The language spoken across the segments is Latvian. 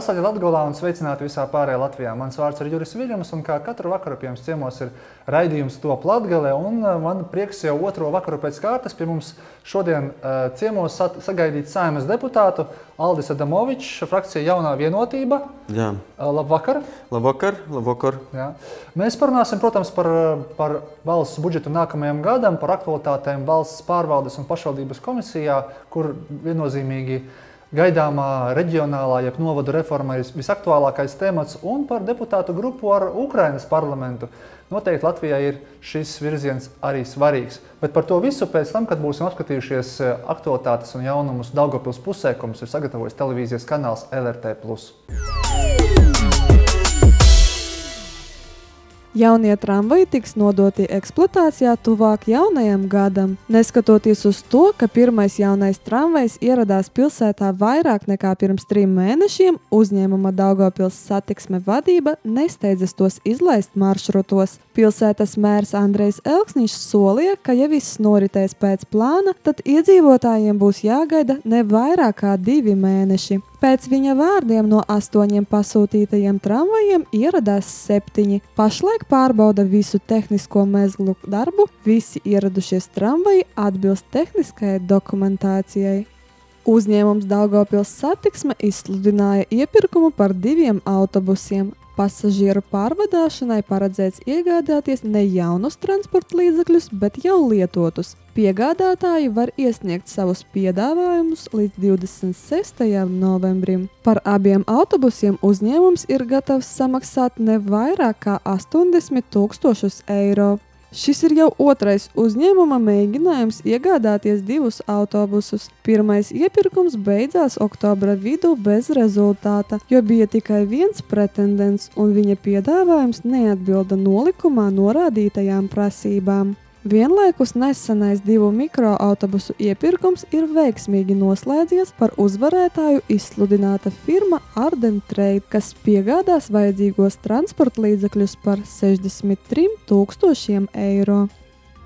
Vasaļa Latgolā un sveicināti visā pārējā Latvijā. Mans vārds ir Juris Viļams, un kā katru vakaru pie mums ciemos ir raidījums Top Latgalē, un uh, man prieks jau otro vakaru pēc kārtas pie mums šodien uh, ciemos sagaidīt saimas deputātu Aldis Adamovičs, frakcija Jaunā vienotība. Jā. Uh, labvakar! Labvakar! labvakar. Jā. Mēs parunāsim, protams, par, par valsts budžetu nākamajam gadam, par aktualitātēm valsts pārvaldes un pašvaldības komisijā, kur viennozīmīgi ir gaidāmā reģionālā, jeb novadu reforma ir visaktuālākais temats, un par deputātu grupu ar Ukrainas parlamentu. Noteikti Latvijai ir šis virziens arī svarīgs. Bet par to visu pēc tam, kad būsim apskatījušies eh, aktualitātes un jaunumus Daugopils pusē, ko mums ir sagatavojis televīzijas kanāls LRT. Jaunie tramvaji tiks nodoti eksploatācijā tuvāk jaunajam gadam. Neskatoties uz to, ka pirmais jaunais tramvajs ieradās pilsētā vairāk nekā pirms trim mēnešiem, uzņēmuma Daugopils satiksme vadība nesteidzas tos izlaist maršrutos. Pilsētas mērs Andrejs Elksniņš solīja, ka ja viss noritēs pēc plāna, tad iedzīvotājiem būs jāgaida ne vairāk kā divi mēneši. Pēc viņa vārdiem no astoņiem pasūtītajiem tramvajiem ieradās septiņi. Pašlaik pārbauda visu tehnisko mezglu darbu, visi ieradušies tramvaji atbilst tehniskajai dokumentācijai. Uzņēmums Daugopils satiksme izsludināja iepirkumu par diviem autobusiem. Pasažieru pārvadāšanai paredzēts iegādāties ne jaunus transporta līdzekļus, bet jau lietotus. Piegādātāji var iesniegt savus piedāvājumus līdz 26. novembrim. Par abiem autobusiem uzņēmums ir gatavs samaksāt ne vairāk kā 80 tūkstošus eiro. Šis ir jau otrais uzņēmuma mēģinājums iegādāties divus autobusus. Pirmais iepirkums beidzās oktobra vidū bez rezultāta, jo bija tikai viens pretendents, un viņa piedāvājums neatbilda nolikumā norādītajām prasībām. Vienlaikus nesenais divu mikroautobusu iepirkums ir veiksmīgi noslēdzies par uzvarētāju izsludināta firma Arden Trade, kas piegādās vajadzīgos transporta līdzekļus par 63 tūkstošiem eiro.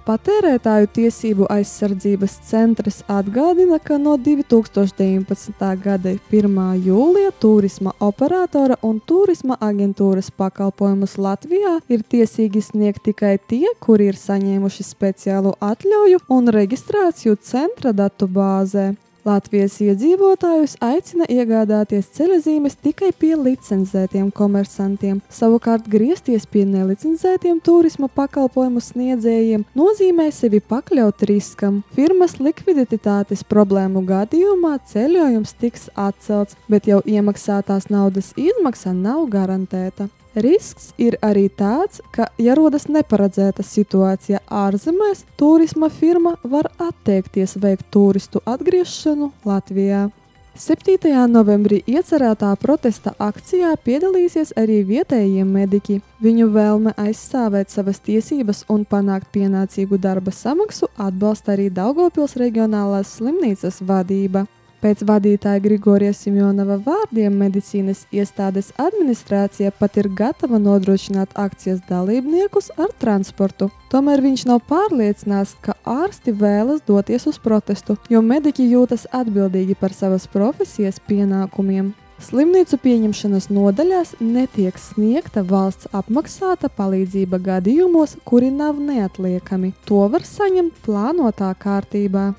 Patērētāju tiesību aizsardzības centrs atgādina, ka no 2019. gada 1. jūlija turisma operatora un turisma aģentūras pakalpojumus Latvijā ir tiesīgi sniegt tikai tie, kuri ir saņēmuši speciālu atļauju un reģistrāciju centra datu bāzē. Latvijas iedzīvotājus aicina iegādāties ceļojumus tikai pie licencētiem komersantiem. Savukārt griezties pie nelicenzētiem turisma pakalpojumu sniedzējiem nozīmē sevi pakļaut riskam. Firmas likviditātes problēmu gadījumā ceļojums tiks atcelts, bet jau iemaksātās naudas izmaksa nav garantēta. Risks ir arī tāds, ka, ja rodas neparedzēta situācija ārzemēs, turisma firma var atteikties veikt turistu atgriešanu Latvijā. 7. novembrī iecerētā protesta akcijā piedalīsies arī vietējie mediķi. Viņu vēlme aizstāvēt savas tiesības un panākt pienācīgu darba samaksu atbalsta arī Daugopils reģionālās slimnīcas vadība. Pēc vadītāja Grigorija Simjonava vārdiem medicīnas iestādes administrācija pat ir gatava nodrošināt akcijas dalībniekus ar transportu. Tomēr viņš nav pārliecināts, ka ārsti vēlas doties uz protestu, jo mediķi jūtas atbildīgi par savas profesijas pienākumiem. Slimnīcu pieņemšanas nodaļās netiek sniegta valsts apmaksāta palīdzība gadījumos, kuri nav neatliekami. To var saņemt plānotā kārtībā.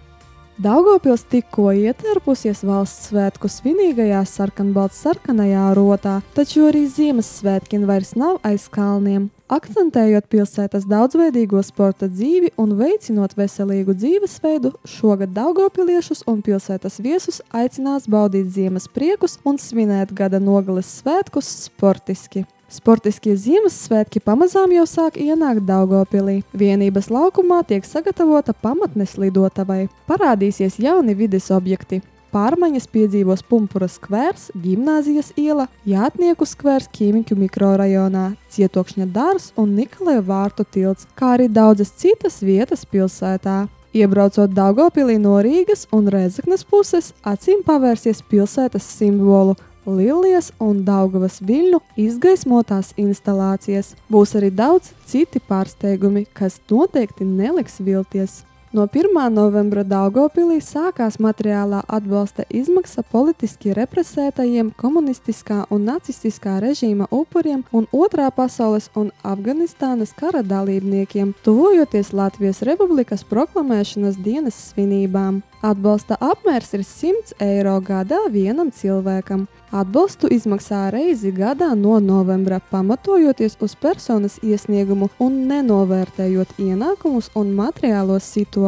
Daugopils tikko ietērpusies valsts svētku svinīgajā sarkanbalts-sarkanajā rotā, taču arī Ziemassvētki vairs nav aiz kalniem. Akcentējot pilsētas daudzveidīgo sporta dzīvi un veicinot veselīgu dzīvesveidu, šogad Daugopiliešus un pilsētas viesus aicinās baudīt ziemas priekus un svinēt gada nogales svētkus sportiski. Sportiskie Ziemassvētki pamazām jau sāk ienākt Daugopilī. Vienības laukumā tiek sagatavota pamatnes lidotavai. Parādīsies jauni vides objekti. Pārmaiņas piedzīvos Punkūras skvērs, Gimnāzijas iela, Jātnieku skvērs Ķīmiņu mikrorajonā, Cietokšņa dārzs un Nikolai vārtu tilts, kā arī daudzas citas vietas pilsētā. Iebraucot Daugopilī no Rīgas un Rezeknes puses, acīm pavērsies pilsētas simbolu Lilijas un Daugavas viļņu izgaismotās instalācijas. Būs arī daudz citi pārsteigumi, kas noteikti neliks vilties. No 1. novembra Daugopilī sākās materiālā atbalsta izmaksa politiski represētajiem komunistiskā un nacistiskā režīma upuriem un otrā pasaules un Afganistānas kara dalībniekiem, tuvojoties Latvijas Republikas proklamēšanas dienas svinībām. Atbalsta apmērs ir 100 eiro gadā vienam cilvēkam. Atbalstu izmaksā reizi gadā no novembra, pamatojoties uz personas iesniegumu un nenovērtējot ienākumus un materiālo situāciju.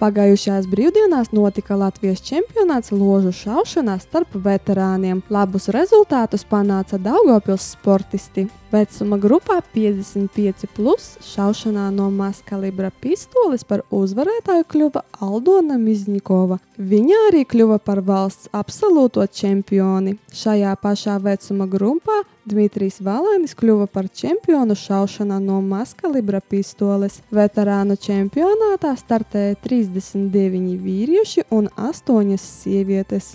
Pagājušajās brīvdienās notika Latvijas čempionāts ložu šaušanā starp veterāniem. Labus rezultātus panāca Daugopils sportisti. Vecuma grupā 55 plus šaušanā no maskalibra pistoles par uzvarētāju kļuva Aldona Mizņikova. Viņa arī kļuva par valsts absolūto čempioni. Šajā pašā vecuma grupā Dmitrijs Valēnis kļuva par čempionu šaušanā no maskalibra pistoles. Veterānu čempionātā startēja 39 vīrieši un 8 sievietes.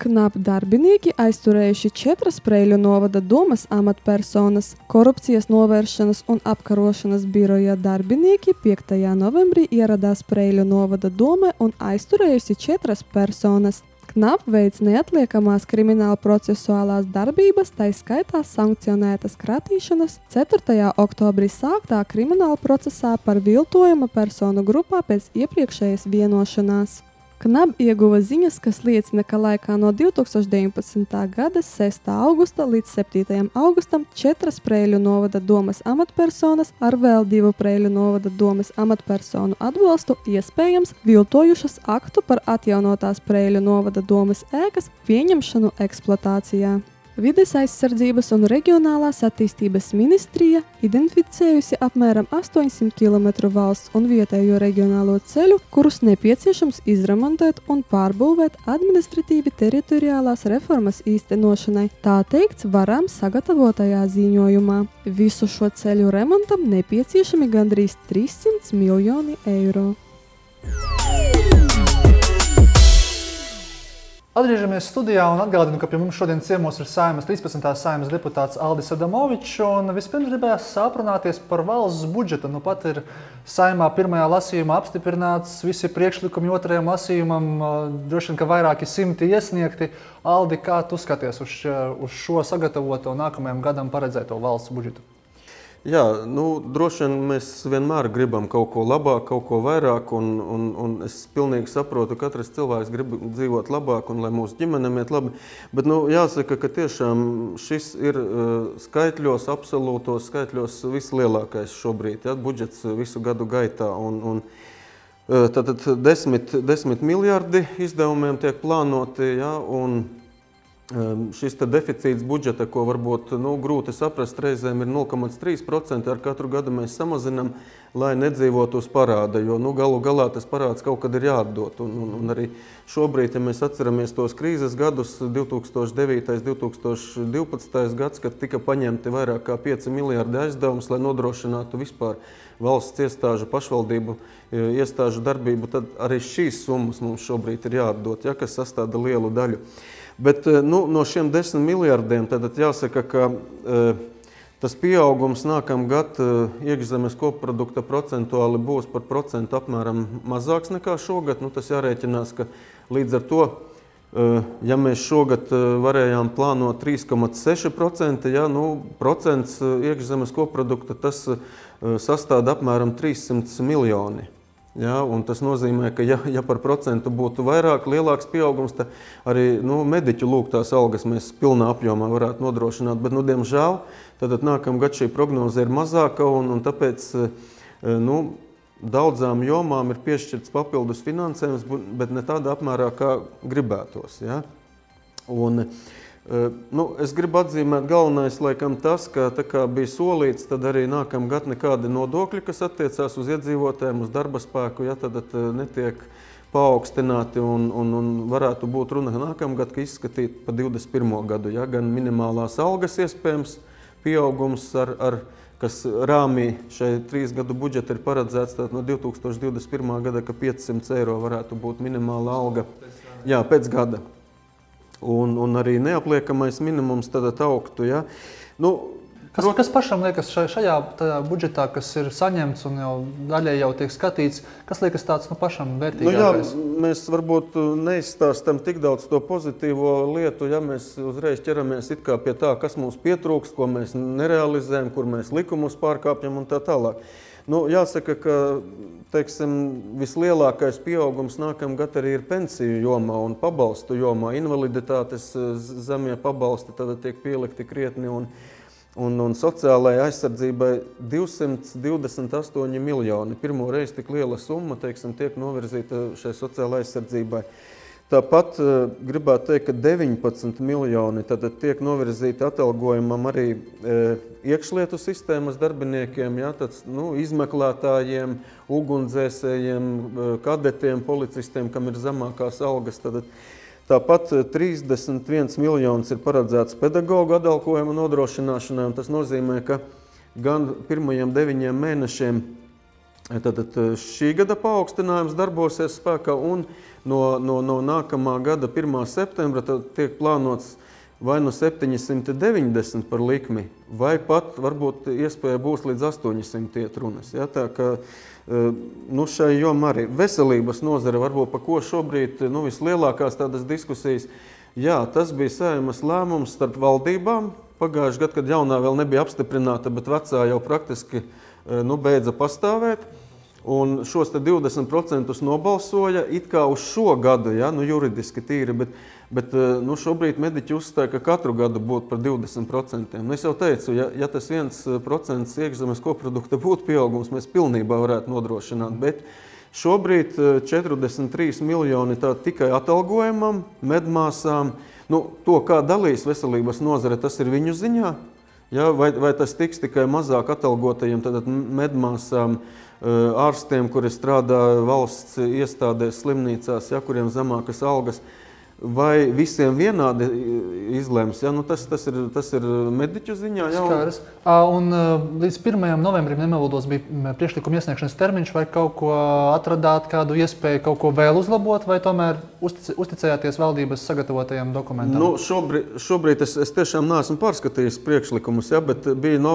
KNAP darbinieki aizturējuši četras Preļu novada domas amatpersonas. Korupcijas novēršanas un apkarošanas biroja darbinieki 5. novembrī ieradās Preļu novada domē un aizturējusi četras personas. KNAP veids neatliekamās krimināla procesuālās darbības, tā skaitā sankcionētas kratīšanas 4. oktobrī sāktā krimināla procesā par viltojuma personu grupā pēc iepriekšējas vienošanās. KNAB ieguva ziņas, kas liecina, ka laikā no 2019. gada 6. augusta līdz 7. augustam četras Prēļu novada domas amatpersonas ar vēl divu Prēļu novada domas amatpersonu atbalstu iespējams viltojušas aktu par atjaunotās Prēļu novada domas ēkas pieņemšanu eksploatācijā. Vides aizsardzības un reģionālās attīstības ministrija identificējusi apmēram 800 km valsts un vietējo reģionālo ceļu, kurus nepieciešams izremontēt un pārbūvēt administratīvi teritoriālās reformas īstenošanai. Tā teikts varam sagatavotajā ziņojumā. Visu šo ceļu remontam nepieciešami gandrīz 300 miljoni eiro. Atgriežamies studijā un atgādinu, ka pie mums šodien ciemos ir saimas 13. saimas deputāts Aldis Adamovičs. Vispirms gribējās aprunāties par valsts budžetu. Nu pat ir saimā pirmajā lasījumā apstiprināts, visi priekšlikumi otrajam lasījumam, droši vien, ka vairāki simti iesniegti. Aldi, kā tu skaties uz, uz šo sagatavoto nākamajam gadam paredzēto valsts budžetu? Jā, nu, droši vien mēs vienmēr gribam kaut ko labāk, kaut ko vairāk. Un, un, un es pilnīgi saprotu, ka katrs cilvēks grib dzīvot labāk un lai mūsu ģimenēm iet labi. Bet nu, jāsaka, ka tiešām šis ir uh, skaitļos, absolūtos skaitļos vislielākais šobrīd. Ja, budžets visu gadu gaitā. Un, un, uh, tad, tad desmit, desmit miljardi izdevumiem tiek plānoti. Ja, un, šis deficīts budžeta, ko varbūt nu, grūti saprast, reizēm ir 0,3%. Ar katru gadu mēs samazinām, lai nedzīvotu uz parāda. Jo nu, galu galā tas parāds kaut kad ir jāatdod. Un, un, un arī šobrīd, ja mēs atceramies tos krīzes gadus, 2009. un 2012. gads, kad tika paņemti vairāk kā 5 miljardi aizdevumus, lai nodrošinātu vispār valsts iestāžu, pašvaldību e, iestāžu darbību, tad arī šīs summas mums šobrīd ir jāatdod, ja, kas sastāda lielu daļu. Bet eh, nu, no šiem desmit miljardiem jāsaka, ka uh, tas pieaugums nākamā gada uh, iekšzemes koprodukta procentuāli būs par procentu apmēram mazāks nekā šogad. Nu, tas jārēķinās, ka līdz ar to, ja mēs šogad varējām plānot 3,6%, ja, nu, procents iekšzemes koprodukta, tas sastāv apmēram 300 miljoni. Ja, tas nozīmē, ka, ja, ja par procentu būtu vairāk, lielāks pieaugums, tad arī nu, mediķu lūgtās algas mēs pilnā apjomā varētu nodrošināt. Bet, nu, diemžēl, nākamā gada šī prognoze ir mazāka, un, un tāpēc eh, nu, daudzām jomām ir piešķirts papildus finansējums, bet ne tādā apmērā, kā gribētos. Ja? Un, uh, Nu, es gribu atzīmēt, galvenais laikam tas, ka kā bija solīts, tad arī nākamā gada nekādi nodokļi, kas attiecās uz iedzīvotājiem, uz darba spēku, ja, tad, tad netiek paaugstināti un, un, un varētu būt runa nākamā gada, ka izskatīt pa 21. gadu, ja, gan minimālās algas iespējams pieaugums, ar, ar, kas rāmī šai trīs gadu budžeta ir paredzēts no 2021. gada, ka 500 eiro varētu būt minimāla alga jā, pēc gada un, un arī neapliekamais minimums tad augtu. Ja? Nu, Kas, kas pašam liekas šajā budžetā, kas ir saņemts un jau daļai jau tiek skatīts, kas liekas tāds nu, pašam vērtīgākais? Nu, jā, mēs varbūt neizstāstam tik daudz to pozitīvo lietu, ja mēs uzreiz ķeramies pie tā, kas mums pietrūkst, ko mēs nerealizējam, kur mēs likumus pārkāpjam un tā tālāk. Nu, jāsaka, ka teiksim, vislielākais pieaugums nākamā gada arī ir pensiju jomā un pabalstu jomā. Invaliditātes zemie pabalsti tiek pielikti krietni. Un, un, un sociālajai aizsardzībai 228 miljoni. Pirmo reizi tik liela summa teiksim, tiek novirzīta šai sociālajai aizsardzībai. Tāpat uh, gribētu teikt, ka 19 miljoni tiek novirzīti atalgojumam arī uh, iekšlietu sistēmas darbiniekiem, jā, tāds, nu, izmeklētājiem, ugunsdzēsējiem, uh, kadetiem, policistiem, kam ir zemākās algas. Tad, Tāpat 31 eh, miljonus ir paredzēts pedagoģu atalgojuma nodrošināšanai. Tas nozīmē, ka gan pirmajiem deviņiem mēnešiem tātad, eh, eh, šī gada paaugstinājums darbosies spēkā, un no, no, no nākamā gada 1. septembra tiek plānots vai no 790 par likmi, vai pat varbūt iespēja būs līdz 800 iet runas. Ja? Tā, ka, nu, šai jomā arī veselības nozare, varbūt par ko šobrīd nu, vislielākās tādas diskusijas. Jā, tas bija sēmas lēmums starp valdībām. Pagājušajā gadā, kad jaunā vēl nebija apstiprināta, bet vecā jau praktiski nu, beidza pastāvēt. Un šos 20% nobalsoja it kā uz šo gadu, ja, nu, juridiski tīri, bet, bet nu, šobrīd mediķi uzstāja, ka katru gadu būtu par 20%. Nu, es jau teicu, ja, ja tas 1% iekšzemes koprodukta būtu pieaugums, mēs pilnībā varētu nodrošināt. Bet šobrīd 43 miljoni tikai atalgojumam, medmāsām. Nu, to, kā dalīs veselības nozare, tas ir viņu ziņā. Ja, vai, vai tas tiks tikai mazāk atalgotajiem medmāsām? ārstiem, kuri strādā valsts iestādēs, slimnīcās, ja, kuriem zemākas algas. Vai visiem vienādi izlems? Ja? Nu, tas, tas, ir, tas ir mediķu ziņā. Jau. Skaidrs. Un, līdz 1. novembrim, nemaldos, bija priekšlikuma iesniegšanas termiņš, vai kaut ko atradāt, kādu iespēju kaut ko vēl uzlabot, vai tomēr uzticējāties valdības sagatavotajam dokumentam? Nu, šobrīd, šobrīd es, es tiešām neesmu pārskatījis priekšlikumus, ja, bet bija no,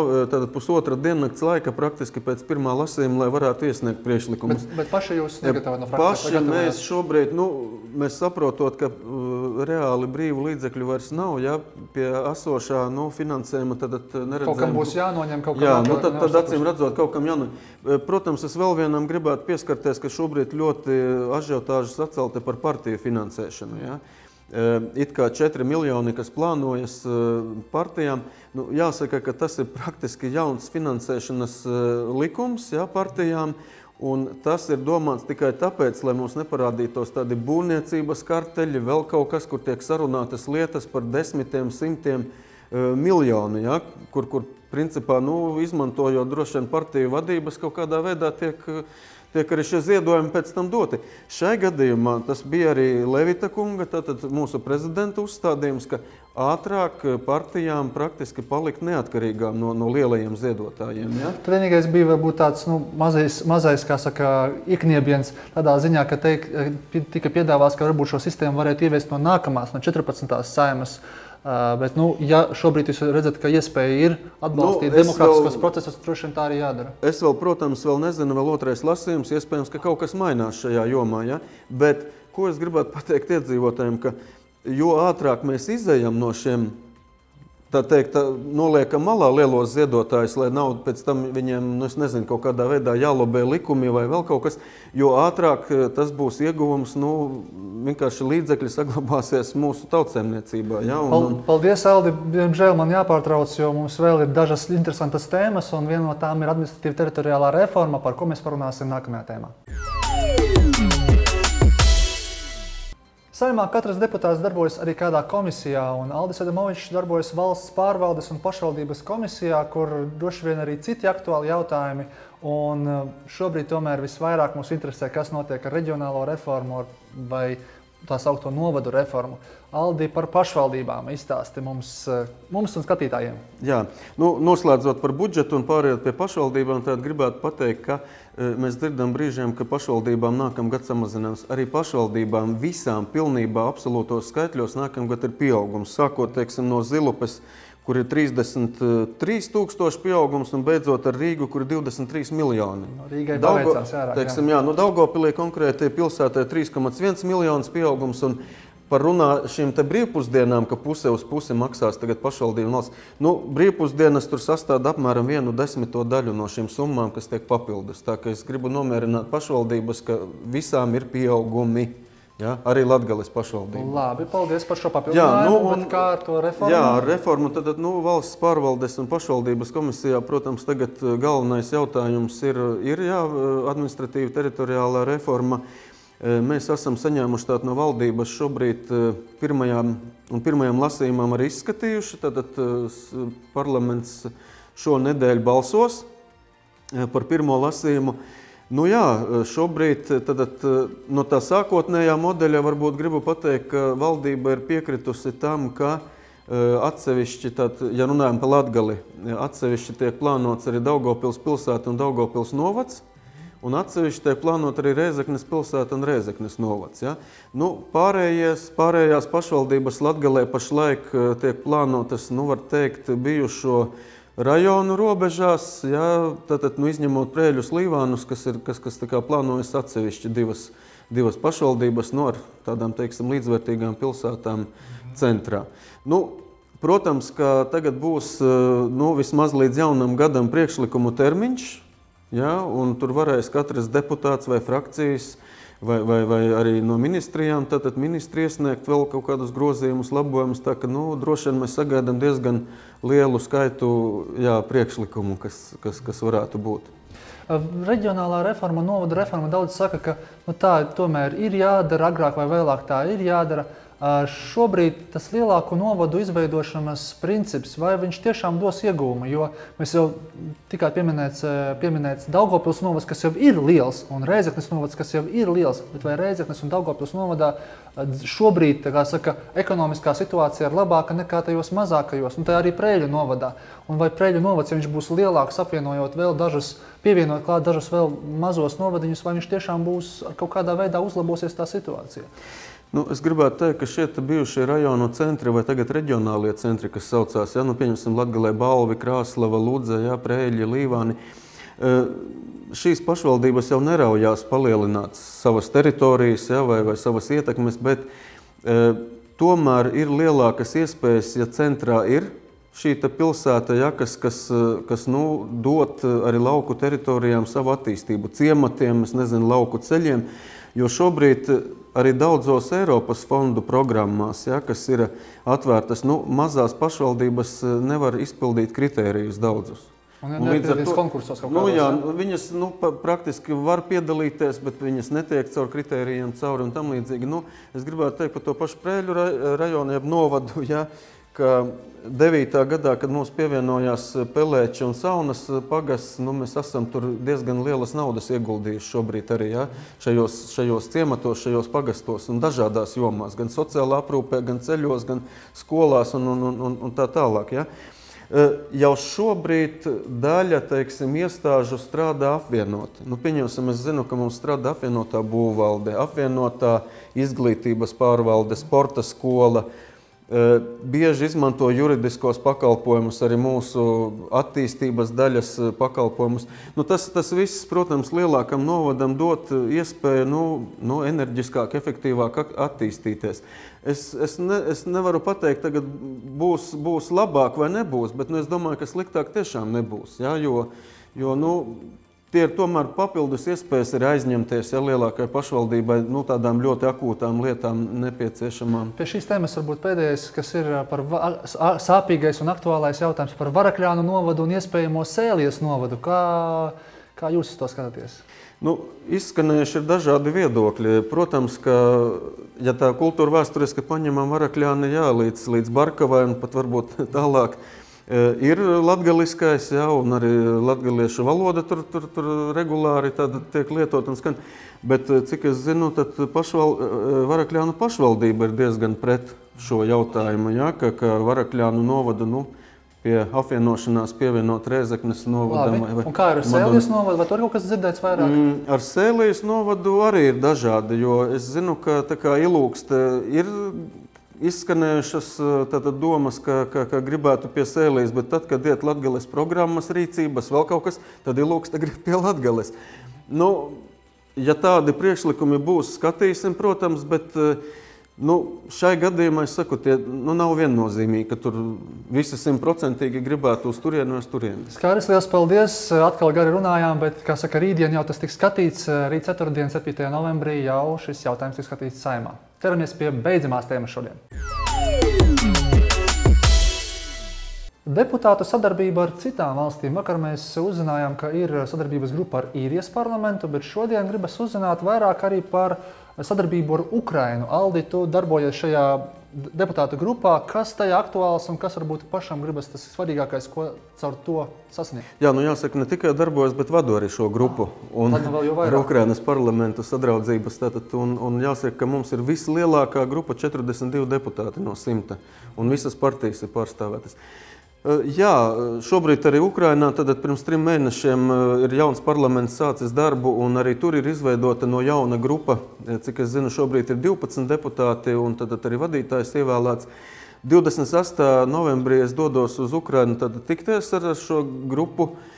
pusotra diennakts laika praktiski pēc pirmā lasījuma, lai varētu iesniegt priekšlikumus. Bet, bet paši jūs negatavojat no frakcijas? Paši mēs šobrīd, nu, mēs saprotot, ka reāli brīvu līdzekļu vairs nav. Ja pie esošā nu, finansējuma tad neredzam. Kaut kam būs jānoņem kaut kā. Jā, nu, tad, tad acīm redzot, kaut kam jānoņem. E, protams, es vēl vienam gribētu pieskarties, ka šobrīd ļoti ažiotāžas atcelti par partiju finansēšanu. Ja? E, it kā 4 miljoni, kas plānojas partijām, nu, jāsaka, ka tas ir praktiski jauns finansēšanas likums ja, partijām. Un tas ir domāts tikai tāpēc, lai mums neparādītos tādi būvniecības karteļi, vēl kaut kas, kur tiek sarunātas lietas par desmitiem, simtiem uh, miljonu, ja, kur, kur principā, nu, izmantojot droši vien partiju vadības, kaut kādā veidā tiek, tiek arī šie ziedojumi pēc tam doti. Šai gadījumā tas bija arī Levita kunga, tātad mūsu prezidenta uzstādījums, ka ātrāk partijām praktiski palikt neatkarīgām no, no lielajiem ziedotājiem. Ja? Tur vienīgais bija varbūt tāds nu, mazais, mazais kā saka, ikniebiens tādā ziņā, ka teik, tika piedāvāts, ka varbūt šo sistēmu varētu ieviest no nākamās, no 14. saimas. Uh, bet, nu, ja šobrīd jūs redzat, ka iespēja ir atbalstīt nu, demokrātiskos vēl, procesus, droši vien tā arī jādara. Es vēl, protams, vēl nezinu, vēl otrais lasījums, iespējams, ka kaut kas mainās šajā jomā. Ja? Bet ko es gribētu pateikt iedzīvotājiem, ka jo ātrāk mēs izējām no šiem, tā teikt, noliekam malā lielos ziedotājus, lai nav pēc tam viņiem, nu, nezinu, kaut kādā veidā jālobē likumi vai vēl kaut kas, jo ātrāk eh, tas būs ieguvums, nu, vienkārši līdzekļi saglabāsies mūsu tautsēmniecībā. Ja, un, un... Paldies, Aldi. Diemžēl man jāpārtrauc, jo mums vēl ir dažas interesantas tēmas, un viena no tām ir administratīva teritoriālā reforma, par ko mēs parunāsim nākamajā tēmā. Saimā katrs deputāts darbojas arī kādā komisijā, un Aldis Adamovičs darbojas valsts pārvaldes un pašvaldības komisijā, kur droši vien arī citi aktuāli jautājumi. Un eh, šobrīd tomēr visvairāk mūs interesē, kas notiek ar reģionālo reformu vai tā saucamo novadu reformu. Aldi par pašvaldībām izstāsti mums, eh, mums un skatītājiem. Jā, nu, noslēdzot par budžetu un pārējot pie pašvaldībām, tad gribētu pateikt, ka mēs dzirdam brīžiem, ka pašvaldībām nākamgad samazinās. Arī pašvaldībām visām pilnībā absolūtos skaitļos nākamgad ir pieaugums. Sākot teiksim, no Zilupes, kur ir 33 tūkstoši pieaugums, un beidzot ar Rīgu, kur ir 23 miljoni. No Rīgai Daugo, ārāk, jā. teiksim, jā, nu, Daugopilī konkrēti pilsētā ir 3,1 miljonus pieaugums. Un, Par runā šīm te brīvpusdienām, ka puse uz pusi maksās tagad pašvaldību valsts. Nu, brīvpusdienas tur sastāv apmēram vienu desmito daļu no šīm summām, kas tiek papildus. Tā kā es gribu nomierināt pašvaldības, ka visām ir pieaugumi. Ja? Arī Latvijas pašvaldība. Labi, paldies par šo Jā, papildinājumu. nu, bet un- kā ar to reformu? Jā, ar reformu tad, nu, valsts pārvaldes un pašvaldības komisijā, protams, tagad eh, galvenais jautājums ir, ir jā, administratīva teritoriālā reforma. Eh, Mēs esam saņēmuši tādu no valdības šobrīd eh, pirmajām, un pirmajām lasījumām arī izskatījuši. Tad eh, s- parlaments šonedēļ balsos eh, par pirmo lasījumu. Nu jā, šobrīd tad, tad, no tā sākotnējā modeļa varbūt gribu pateikt, ka valdība ir piekritusi tam, ka eh, atsevišķi, tad, ja runājam par Latgali, atsevišķi tiek plānots arī Daugavpils pilsēta un Daugavpils novads. Un atsevišķi tiek plānota arī Rēzeknes pilsēta un Rēzeknes novads. Ja? Nu, pārējās, pārējās pašvaldības Latvijā pašlaik eh, tiek plānotas, nu, var teikt, bijušo rajonu robežās, ja? Tātad, nu, izņemot Prēļus, Līvānus, kas, ir, kas, kas plānojas atsevišķi divas, divas pašvaldības no ar tādām teiksim, līdzvērtīgām pilsētām centrā. Nu, Protams, ka tagad būs eh, nu, vismaz līdz jaunam gadam priekšlikumu termiņš, Ja, un tur varēs katrs deputāts vai frakcijas vai, vai, vai arī no ministrijām, tad, ministri iesniegt vēl kaut kādus grozījumus, labojumus. Tā ka nu, droši vien mēs sagaidām diezgan lielu skaitu jā, priekšlikumu, kas, kas, kas varētu būt. Reģionālā reforma, novada reforma daudz saka, ka nu, tā tomēr ir jādara, agrāk vai vēlāk tā ir jādara. Ā, Šobrīd tas lielāko novadu izveidošanas princips, vai viņš tiešām dos iegūmu, jo mēs jau tikai pieminēts, pieminēts Daugopils novads, kas jau ir liels, un Reizeknes novads, kas jau ir liels, bet vai Reizeknes un Daugopils novadā šobrīd, tā kā saka, ekonomiskā situācija ir labāka nekā tajos mazākajos, un tā arī Prēļu novadā. Un vai Prēļu novads, ja viņš būs lielāks, apvienojot vēl dažus, pievienot klāt dažus vēl mazos novadiņus, vai viņš tiešām būs kaut kādā veidā uzlabosies tā situācija? Nu, es gribētu teikt, ka šie bijušie rajonu centri vai tagad reģionālie centri, kas saucās, ja, nu, pieņemsim, Latgalē, Balvi, Krāslava, Ludze, ja, Prēļi, Līvāni, eh, šīs pašvaldības jau neraujās palielināt savas teritorijas ja, vai, vai savas ietekmes, bet eh, tomēr ir lielākas iespējas, ja centrā ir šī pilsēta, ja, kas, kas, eh, kas nu, dot arī lauku teritorijām savu attīstību, ciematiem, es nezinu, lauku ceļiem. Jo šobrīd arī daudzos Eiropas fondu programmās, ja, kas ir atvērtas, nu, mazās pašvaldības eh, nevar izpildīt kritērijus daudzus. Un, Un līdz ar to- konkursos kaut Nu, kādos, jā, ja? nu, viņas nu, praktiski var piedalīties, bet viņas netiek caur kritērijiem cauri un tam līdzīgi. Nu, es gribētu teikt par to pašu Prēļu ra- rajonu, jeb novadu, ja, ka 9. gadā, kad mums pievienojās Pelēči un Saunas pagas, nu, mēs esam tur diezgan lielas naudas ieguldījuši šobrīd arī ja, šajos, šajos ciematos, šajos pagastos un dažādās jomās, gan sociālā aprūpē, gan ceļos, gan skolās un, un, un, un, tā tālāk. Ja. E, Jau šobrīd daļa teiksim, iestāžu strādā apvienoti. Nu, pieņemsim, es zinu, ka mums strādā apvienotā būvvalde, apvienotā izglītības pārvalde, sporta skola. E, Bieži izmanto juridiskos pakalpojumus, arī mūsu attīstības daļas pakalpojumus. Nu, tas, tas viss, protams, lielākam novadam dot iespēju nu, nu, enerģiskāk, efektīvāk attīstīties. Es, es, ne, es nevaru pateikt, tagad būs, būs labāk vai nebūs, bet nu, es domāju, ka sliktāk tiešām nebūs. Ja? Jo, jo nu, tie ir tomēr papildus iespējas ir aizņemties ja, lielākai pašvaldībai nu, tādām ļoti akūtām lietām nepieciešamām. Pie šīs tēmas varbūt pēdējais, kas ir par sāpīgais un aktuālais jautājums par Varakļānu novadu un iespējamo Sēlijas novadu. Kā, kā jūs to skatāties? Nu, izskanējuši ir dažādi viedokļi. Protams, ka, ja tā kultūra vēsturiski paņemam varakļāni jā, līdz, līdz Barkavai un pat varbūt tālāk, ir latgaliskais, jā, un arī latgaliešu valoda tur, tur, tur regulāri tiek lietot un skan. Bet, cik es zinu, tad pašval, varakļānu pašvaldība ir diezgan pret šo jautājumu, jā, ka, ka varakļānu novadu, nu, pie apvienošanās pievienot Rēzeknes novadam. Labi. Un kā ar Sēlijas novadu? Vai tur kaut kas dzirdēts vairāk? Mm, ar Sēlijas novadu arī ir dažādi, jo es zinu, ka tā kā ilūkst ir izskanējušas tātad, domas, ka, ka, ka gribētu pie sēlijas, bet tad, kad iet Latvijas programmas rīcības, vēl kaut kas, tad ir lūks grib pie Latvijas. Nu, ja tādi priekšlikumi būs, skatīsim, protams, bet nu, šai gadījumā es saku, tie nu, nav viennozīmīgi, ka tur visi simtprocentīgi gribētu uz turieni uz turieni. Skāris, liels paldies! Atkal gari runājām, bet, kā saka, rītdien jau tas tiks skatīts. Rīt ceturtdien, 7. novembrī jau šis jautājums tiks skatīts saimā. Ķeramies pie beidzamās tēmas šodien. Deputātu sadarbība ar citām valstīm. Vakar mēs uzzinājām, ka ir sadarbības grupa ar īrijas parlamentu, bet šodien gribas uzzināt vairāk arī par sadarbību ar Ukrainu. Aldi, tu darbojies šajā deputātu grupā, kas tajā aktuāls un kas varbūt pašam gribas tas svarīgākais, ko caur to sasniegt? Jā, nu jāsaka, ne tikai darbojos, bet vadu arī šo grupu. Un ar Ukrainas parlamentu sadraudzības. Tātad, un, un jāsaka, ka mums ir vislielākā grupa, 42 deputāti no 100, un visas partijas ir pārstāvētas. Jā, šobrīd arī Ukrainā, tad pirms trim mēnešiem ir jauns parlaments sācis darbu, un arī tur ir izveidota no jauna grupa. Cik es zinu, šobrīd ir 12 deputāti, un tad arī vadītājs ievēlēts. 28. novembrī es dodos uz Ukrainu, tikties ar šo grupu. Eh,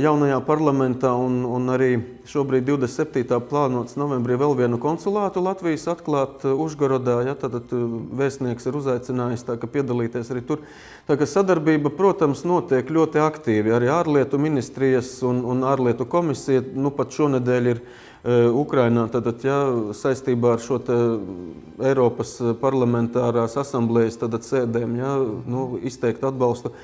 jaunajā parlamentā, un, un arī šobrīd 27. plānots novembrī vēl vienu konsulātu Latvijas atklāt eh, Užgorodā. Ja, tad eh, vēstnieks ir uzaicinājis tā, piedalīties arī tur. Tā kā sadarbība, protams, notiek ļoti aktīvi. Arī ārlietu ministrijas un, un ārlietu komisija nu, pat šonedēļ ir Ukrainā tātad, ja, saistībā ar šo Eiropas parlamentārās asamblējas sēdēm ja, nu, izteikt atbalstu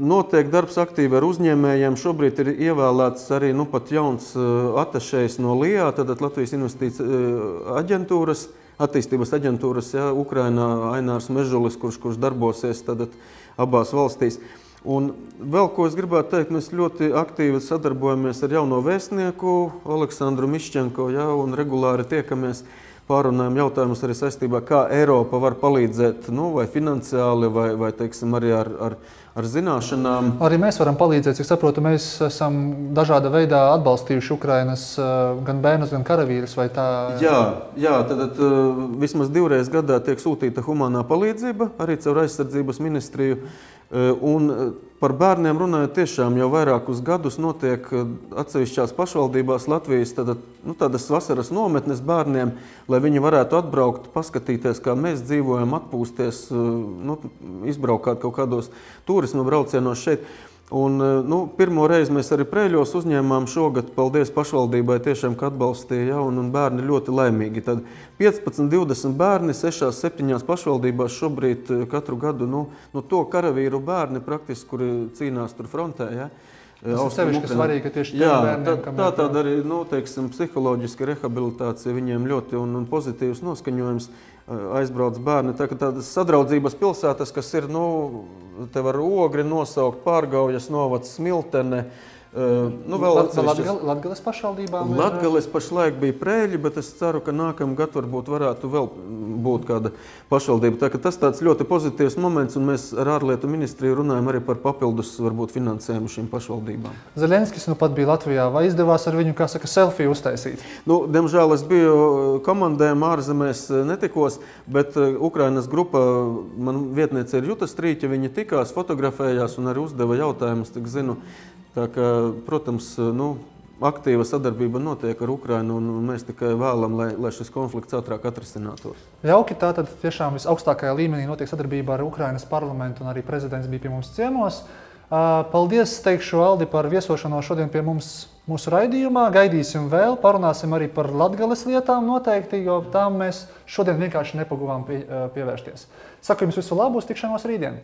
notiek darbs aktīvi ar uzņēmējiem. Šobrīd ir ievēlēts arī nu, jauns uh, atašējs no LIBE, tātad Latvijas investīcijas uh, aģentūras. Attīstības aģentūras, ja, Ukrainā Ainārs Mežulis, kurš, kurš darbosies tātad, abās valstīs. Un vēl ko es gribētu teikt, mēs ļoti aktīvi sadarbojamies ar jauno vēstnieku Aleksandru Mišķenko ja, un regulāri tiekamies pārunājam jautājumus arī saistībā, kā Eiropa var palīdzēt, nu, vai finansiāli, vai, vai teiksim, arī ar, ar ar zināšanām. Arī mēs varam palīdzēt. Cik saprotu, mēs esam dažāda veidā atbalstījuši Ukrainas eh, gan bērnus, gan karavīrus. Tā... Jā, jā tad, tad eh, vismaz divreiz gadā tiek sūtīta humanā palīdzība arī caur aizsardzības ministriju. Eh, un par bērniem runājot, tiešām jau vairākus gadus notiek atsevišķās pašvaldībās Latvijas tāda, nu, tādas vasaras nometnes bērniem, lai viņi varētu atbraukt, paskatīties, kā mēs dzīvojam, atpūsties, nu, izbraukt kaut kādos turismu braucienos šeit. Un, eh, nu, pirmo reizi mēs arī Prēļos uzņēmām šogad, paldies pašvaldībai, tiešām, ka atbalstīja, ja, un, un bērni ļoti laimīgi. Tad 15, 20 bērni 6, 7 pašvaldībās šobrīd eh, katru gadu, nu, nu to karavīru bērni praktiski, kuri cīnās tur frontē. Ja, Tas ir sevišķi svarīgi, ka tieši jā, bērniem, tā, tā tāda arī nu, teiksim, psiholoģiska rehabilitācija viņiem ļoti un, un pozitīvs noskaņojums aizbrauc bērni. Tā, tādas sadraudzības pilsētas, kas ir, nu, te var ogri nosaukt, pārgaujas novads, smiltene. Uh, nu, vēl Latvijas pašvaldībām? Latvijas pašlaik bija prēļi, bet es ceru, ka nākamā gada varbūt varētu vēl būt kāda pašvaldība. Tā, tas tāds ļoti pozitīvs moments, un mēs ar ārlietu ministriju runājam arī par papildus varbūt, finansējumu šīm pašvaldībām. Zelenskis nu pat bija Latvijā. Vai izdevās ar viņu, kā saka, selfiju uztaisīt? Nu, diemžēl es biju komandējumā ārzemēs netikos, bet Ukrainas grupa, man vietniece ir Juta Strīķa, viņa tikās, fotografējās un arī uzdeva jautājumus, cik zinu. Kā, protams, nu, aktīva sadarbība notiek ar Ukrajinu, un mēs tikai vēlamies, lai, lai šis konflikts ātrāk atrisinātos. Jauki, tā tad tiešām visaugstākajā līmenī notiek sadarbība ar Ukrajinas parlamentu, un arī prezidents bija pie mums ciemos. Paldies, teikšu Aldi, par viesošanos šodien pie mums mūsu raidījumā. Gaidīsim vēl, parunāsim arī par latgales lietām noteikti, jo tām mēs šodien vienkārši nepaguvām pie, pievērsties. Saku jums visu labu, uz tikšanos rītdien!